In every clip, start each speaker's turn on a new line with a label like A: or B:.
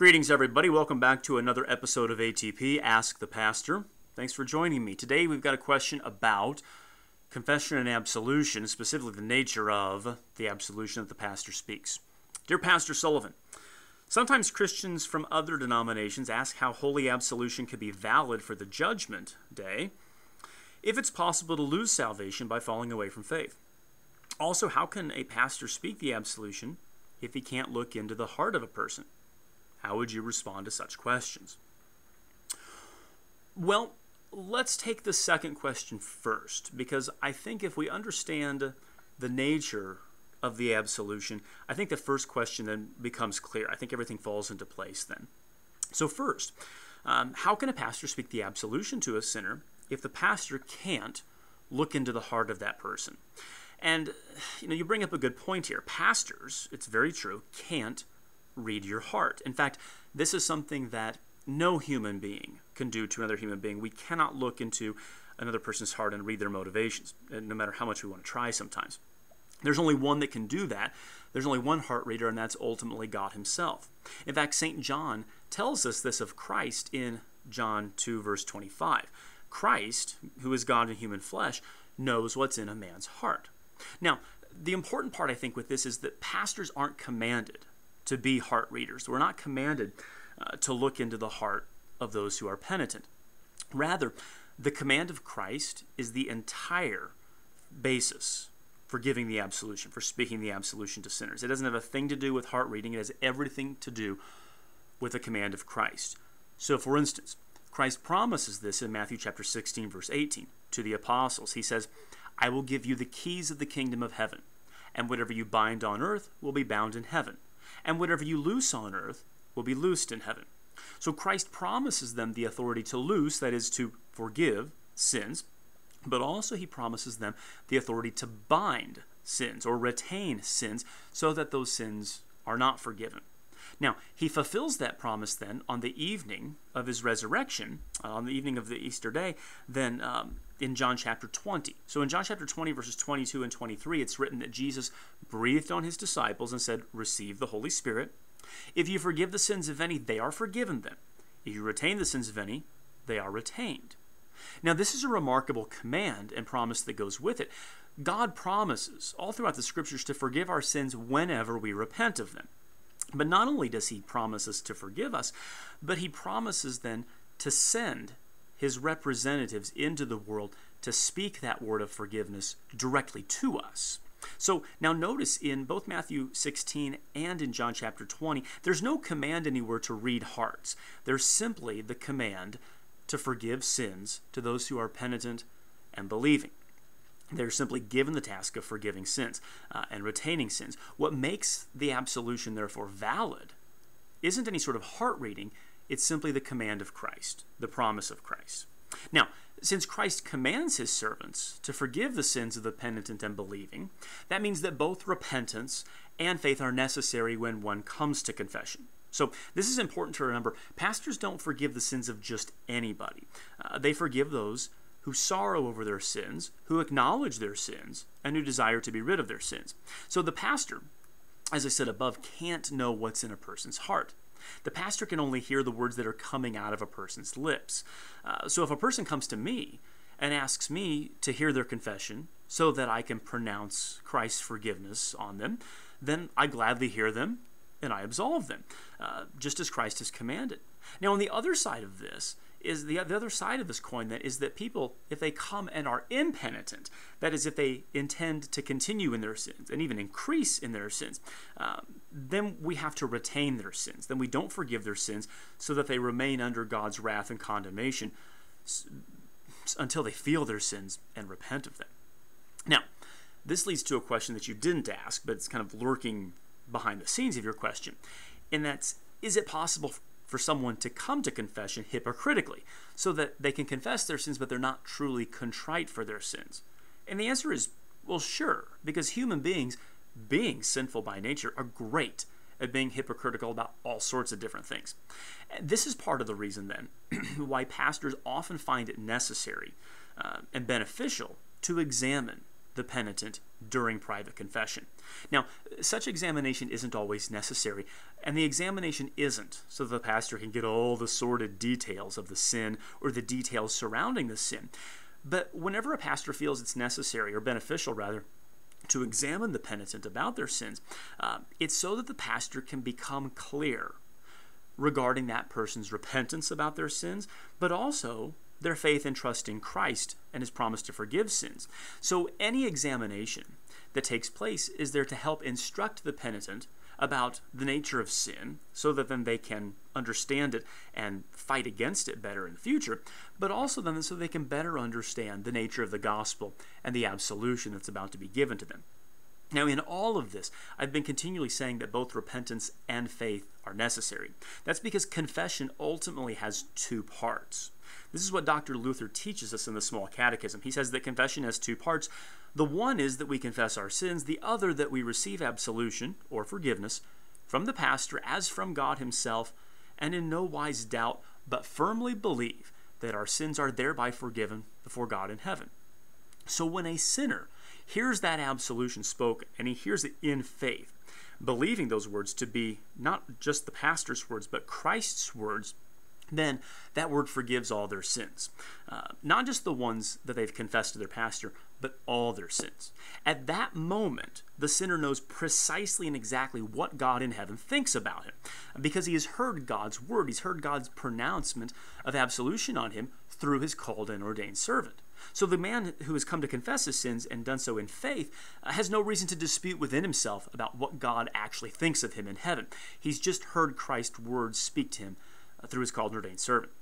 A: Greetings, everybody. Welcome back to another episode of ATP Ask the Pastor. Thanks for joining me. Today, we've got a question about confession and absolution, specifically the nature of the absolution that the pastor speaks. Dear Pastor Sullivan, sometimes Christians from other denominations ask how holy absolution could be valid for the judgment day if it's possible to lose salvation by falling away from faith. Also, how can a pastor speak the absolution if he can't look into the heart of a person? How would you respond to such questions? Well, let's take the second question first, because I think if we understand the nature of the absolution, I think the first question then becomes clear. I think everything falls into place then. So, first, um, how can a pastor speak the absolution to a sinner if the pastor can't look into the heart of that person? And you know, you bring up a good point here. Pastors, it's very true, can't read your heart. In fact, this is something that no human being can do to another human being. We cannot look into another person's heart and read their motivations, uh, no matter how much we want to try sometimes. There's only one that can do that. There's only one heart reader, and that's ultimately God Himself. In fact, St. John tells us this of Christ in John 2, verse 25. Christ, who is God in human flesh, knows what's in a man's heart. Now, the important part, I think, with this is that pastors aren't commanded to be heart readers. We're not commanded uh, to look into the heart of those who are penitent. Rather, the command of Christ is the entire basis for giving the absolution, for speaking the absolution to sinners. It doesn't have a thing to do with heart reading, it has everything to do with the command of Christ. So, for instance, Christ promises this in Matthew chapter 16, verse 18, to the apostles. He says, I will give you the keys of the kingdom of heaven, and whatever you bind on earth will be bound in heaven, and whatever you loose on earth will be loosed in heaven. So Christ promises them the authority to loose, that is, to forgive sins, but also he promises them the authority to bind sins or retain sins so that those sins are not forgiven. Now, he fulfills that promise then on the evening of his resurrection, uh, on the evening of the Easter day, then um, in John chapter 20. So in John chapter 20, verses 22 and 23, it's written that Jesus breathed on his disciples and said, Receive the Holy Spirit. If you forgive the sins of any, they are forgiven them. If you retain the sins of any, they are retained. Now, this is a remarkable command and promise that goes with it. God promises all throughout the scriptures to forgive our sins whenever we repent of them. But not only does he promise us to forgive us, but he promises then to send his representatives into the world to speak that word of forgiveness directly to us. So now notice in both Matthew 16 and in John chapter 20, there's no command anywhere to read hearts. There's simply the command to forgive sins to those who are penitent and believing. They're simply given the task of forgiving sins uh, and retaining sins. What makes the absolution, therefore, valid isn't any sort of heart reading, it's simply the command of Christ, the promise of Christ. Now, since Christ commands his servants to forgive the sins of the penitent and believing, that means that both repentance and faith are necessary when one comes to confession. So, this is important to remember. Pastors don't forgive the sins of just anybody, uh, they forgive those who sorrow over their sins, who acknowledge their sins, and who desire to be rid of their sins. So, the pastor, as I said above, can't know what's in a person's heart. The pastor can only hear the words that are coming out of a person's lips. Uh, so if a person comes to me and asks me to hear their confession so that I can pronounce Christ's forgiveness on them, then I gladly hear them and I absolve them, uh, just as Christ has commanded. Now, on the other side of this, is the, the other side of this coin that is that people, if they come and are impenitent, that is, if they intend to continue in their sins and even increase in their sins, uh, then we have to retain their sins. Then we don't forgive their sins so that they remain under God's wrath and condemnation until they feel their sins and repent of them. Now, this leads to a question that you didn't ask, but it's kind of lurking behind the scenes of your question, and that's is it possible for someone to come to confession hypocritically so that they can confess their sins but they're not truly contrite for their sins? And the answer is well, sure, because human beings, being sinful by nature, are great at being hypocritical about all sorts of different things. This is part of the reason, then, why pastors often find it necessary uh, and beneficial to examine the penitent during private confession. Now, such examination isn't always necessary, and the examination isn't so that the pastor can get all the sordid details of the sin or the details surrounding the sin. But whenever a pastor feels it's necessary, or beneficial rather, to examine the penitent about their sins, uh, it's so that the pastor can become clear regarding that person's repentance about their sins, but also their faith and trust in Christ and his promise to forgive sins. So any examination that takes place is there to help instruct the penitent about the nature of sin so that then they can understand it and fight against it better in the future, but also then so they can better understand the nature of the gospel and the absolution that's about to be given to them. Now, in all of this, I've been continually saying that both repentance and faith are necessary. That's because confession ultimately has two parts. This is what Dr. Luther teaches us in the Small Catechism. He says that confession has two parts. The one is that we confess our sins, the other that we receive absolution or forgiveness from the pastor as from God Himself, and in no wise doubt, but firmly believe that our sins are thereby forgiven before God in heaven. So when a sinner hears that absolution spoken and he hears it in faith, believing those words to be not just the pastor's words, but Christ's words then that word forgives all their sins. Uh, not just the ones that they've confessed to their pastor, but all their sins. At that moment, the sinner knows precisely and exactly what God in heaven thinks about him because he has heard God's word, he's heard God's pronouncement of absolution on him through his called and ordained servant. So the man who has come to confess his sins and done so in faith uh, has no reason to dispute within himself about what God actually thinks of him in heaven. He's just heard Christ's words speak to him uh, through his called and ordained servant.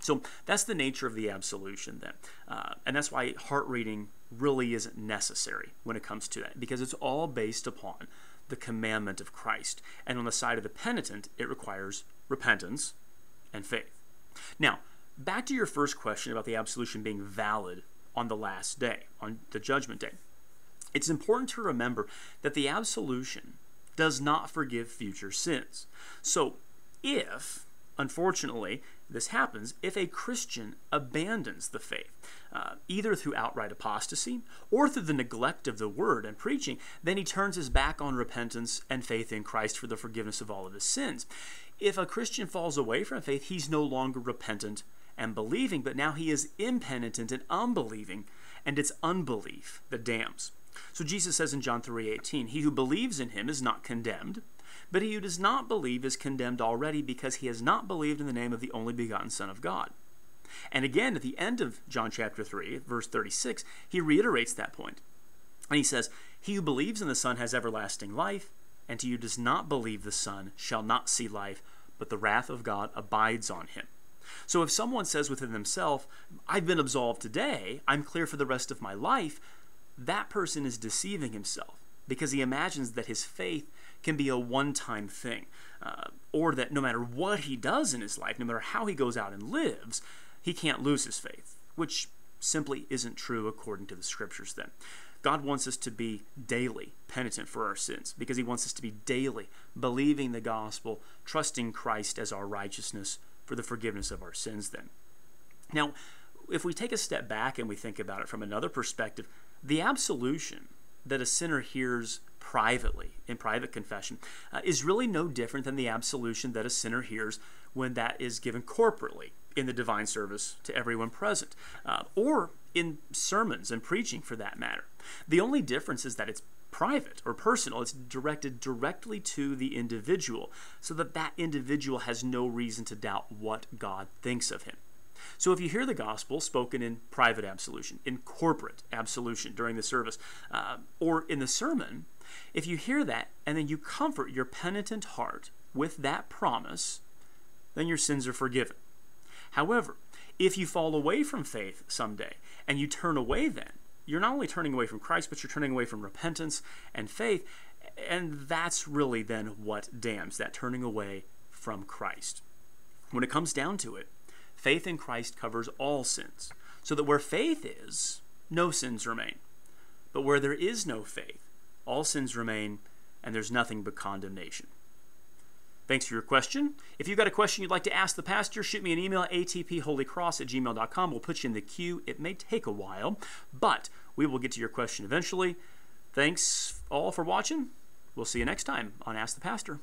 A: So that's the nature of the absolution then. Uh, and that's why heart reading really isn't necessary when it comes to that, because it's all based upon the commandment of Christ. And on the side of the penitent, it requires repentance and faith. Now, back to your first question about the absolution being valid on the last day, on the judgment day. It's important to remember that the absolution does not forgive future sins. So, if Unfortunately, this happens if a Christian abandons the faith, uh, either through outright apostasy or through the neglect of the word and preaching, then he turns his back on repentance and faith in Christ for the forgiveness of all of his sins. If a Christian falls away from faith, he's no longer repentant and believing, but now he is impenitent and unbelieving, and it's unbelief that damns. So Jesus says in John 3:18, "He who believes in him is not condemned." But he who does not believe is condemned already because he has not believed in the name of the only begotten Son of God. And again, at the end of John chapter 3, verse 36, he reiterates that point. And he says, He who believes in the Son has everlasting life, and he who does not believe the Son shall not see life, but the wrath of God abides on him. So if someone says within themselves, I've been absolved today, I'm clear for the rest of my life, that person is deceiving himself because he imagines that his faith can be a one time thing, uh, or that no matter what he does in his life, no matter how he goes out and lives, he can't lose his faith, which simply isn't true according to the scriptures then. God wants us to be daily penitent for our sins because he wants us to be daily believing the gospel, trusting Christ as our righteousness for the forgiveness of our sins then. Now, if we take a step back and we think about it from another perspective, the absolution that a sinner hears privately, in private confession, uh, is really no different than the absolution that a sinner hears when that is given corporately in the divine service to everyone present, uh, or in sermons and preaching for that matter. The only difference is that it's private or personal. It's directed directly to the individual so that that individual has no reason to doubt what God thinks of him. So if you hear the gospel spoken in private absolution, in corporate absolution during the service, uh, or in the sermon, if you hear that and then you comfort your penitent heart with that promise, then your sins are forgiven. However, if you fall away from faith someday and you turn away then, you're not only turning away from Christ, but you're turning away from repentance and faith. And that's really then what damns, that turning away from Christ. When it comes down to it, faith in Christ covers all sins, so that where faith is, no sins remain. But where there is no faith, all sins remain, and there's nothing but condemnation. Thanks for your question. If you've got a question you'd like to ask the pastor, shoot me an email at atpholycross at gmail.com. We'll put you in the queue. It may take a while, but We will get to your question eventually. Thanks all for watching. We'll see you next time on Ask the Pastor.